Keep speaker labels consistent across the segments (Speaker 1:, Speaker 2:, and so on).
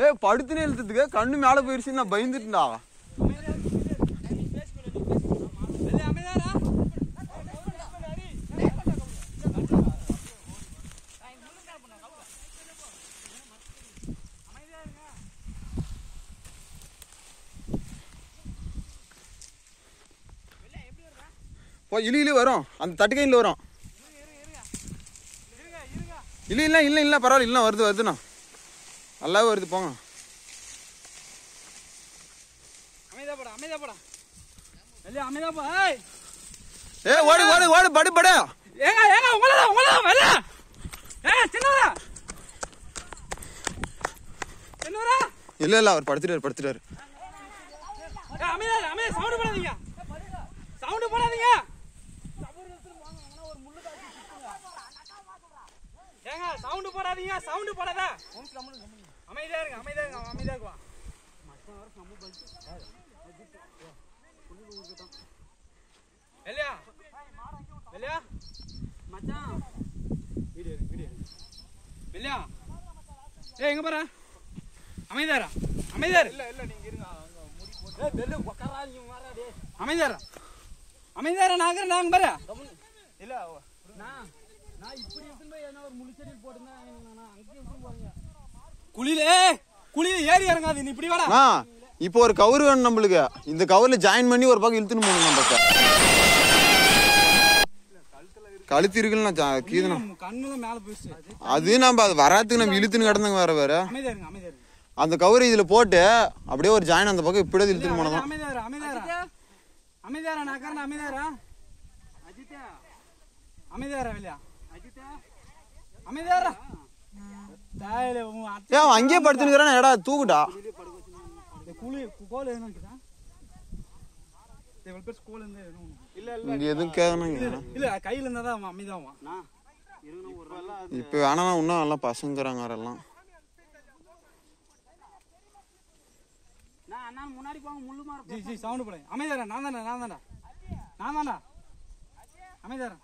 Speaker 1: ஏ படுத்துனே இழுத்ததுக்கு. கண்ணு மேலே போயிருச்சு நான் பயந்துட்டா போ இலி இலி வரும். அந்த தட்டுக்கையில் வரும். இல்லை இல்லை இல்லை இல்லை பரவாயில்ல இல்லை வருது வருதுண்ணா நல்லாவே வருது போங்க.
Speaker 2: அமைதியாப்படா அமைதியாப்படா வெளியே அமைதியாப்பா ஏய்.
Speaker 1: ஏ ஓடு ஓடு ஓடு படு படு.
Speaker 2: ஏங்க ஏங்க உங்களதான் உங்களதான் வெளில ஏங்க சின்னதா சின்னதா
Speaker 1: இல்லை இல்லை அவர் படுத்துட்டாரு படுத்துட்டாரு.
Speaker 2: இரு, அமைதியா சவுண்ட் போடாதீங்க. சவுண்ட் போடாதீங்க. ஏங்க சவுண்ட் போடாதீங்க சவுண்ட் போடாத. அமைதியா இருங்க அமைதியா இருங்க அவன் அமைதியா இருக்குவா வெளியா வெளியா மச்சான் வீடியோ இருக்கு வீடியோ இருக்கு வெளியா ஏய் எங்க போற அமைதியாரா அமைதியாரு இல்ல இல்ல நீங்க இருங்க ஏய் பெல்ல உட்காரா நீ மாறா டேய் அமைதியாரா அமைதியாரா நாங்க நாங்க பாரு. இல்ல நான் நான் இப்படி எடுத்துன்னு என்ன ஒரு முள்ளுச்செடி போட்டுனா நான் அங்கேயே எடுத்துன்னு போறீங்க குளியில ஏய் குளியில ஏறி இறங்காது நீ இப்படி
Speaker 1: அண்ணா இப்போ ஒரு கவுரு வேணும் நம்மளுக்கு. இந்த கவர்ல ஜாயின் பண்ணி ஒரு பக்கம் இழுத்துன்னு போகணும் நம்ம. கழுத்து இருக்குல்ல கீதனா
Speaker 2: கண்ணுல மேல போயிடுச்சு.
Speaker 1: அது நம்ம அது வராதுக்கு நம்ம இழுத்துன்னு கிடந்தாங்க வேற வேற. அந்த கவுரு இதுல போட்டு அப்படியே ஒரு ஜாயின் அந்த பக்கம் இப்படியே இழுத்துன்னு போனதான்
Speaker 2: அமைதியாரா நான் அமைதியாரா அமைதியாரா வெளியா அமைதியாரா
Speaker 1: ஏன் அங்கேயே படுத்துனுக்கிறான் எடா தூக்குடா. இங்க எதுவும் கேட்கணுங்க
Speaker 2: இல்ல கையில இருந்தா தான் நான்
Speaker 1: இப்ப வேணா இன்னும் எல்லாம் பசங்கிறாங்க
Speaker 2: அண்ணா முன்னாடி போங்க முள்ளு மாற ஜி ஜி சவுண்ட் போடு. அமைதியாரா நான் தானே நான் தானே. நான் தானே. அமைதியாரா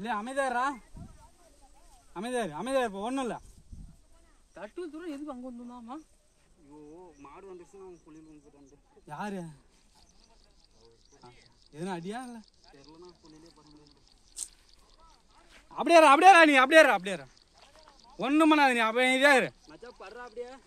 Speaker 2: இல்லையா அமைதியாரா அமைதியாரு அமைதியாரு இப்போ ஒன்றும் இல்லை. தட்டு தூரம் எதுக்கு அங்கே வந்துருந்தாமா? ஐயோ மாடு வந்துருச்சு நான் புள்ளி வந்துட்டு யாரு? எதுனா அடியா இல்லை? தெரியலனா அப்படியே இரு, அப்படியே நீ அப்படியே அப்படியே. ஒண்ணும் பண்ணாத நீ அப்படியே இரு. மச்சா படுறா அப்படியே.